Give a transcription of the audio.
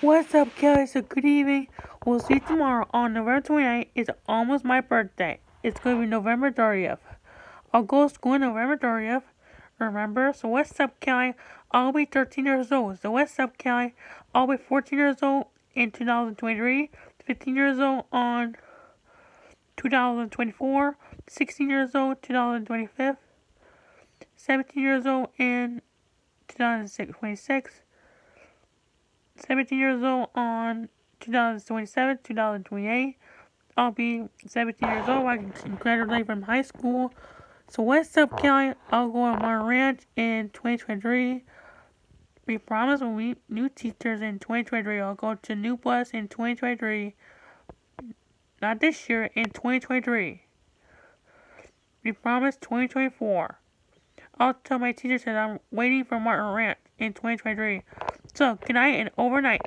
What's up, guys? So good evening. We'll see you tomorrow on November 29th. It's almost my birthday. It's going to be November 30th. I'll go to school November 30th. Remember? So what's up, Kelly? I'll be 13 years old. So what's up, Kelly? I'll be 14 years old in 2023. 15 years old on 2024. 16 years old 2025. 17 years old in 2026. 17 years old on 2027, 2028. I'll be 17 years old. I can graduate from high school. So what's up, Kelly? I'll go on my ranch in 2023. We promise we'll meet new teachers in 2023. I'll go to New Bus in 2023. Not this year, in 2023. We promise 2024. I'll tell my teachers that I'm waiting for Martin Ranch in 2023. So, good night and overnight.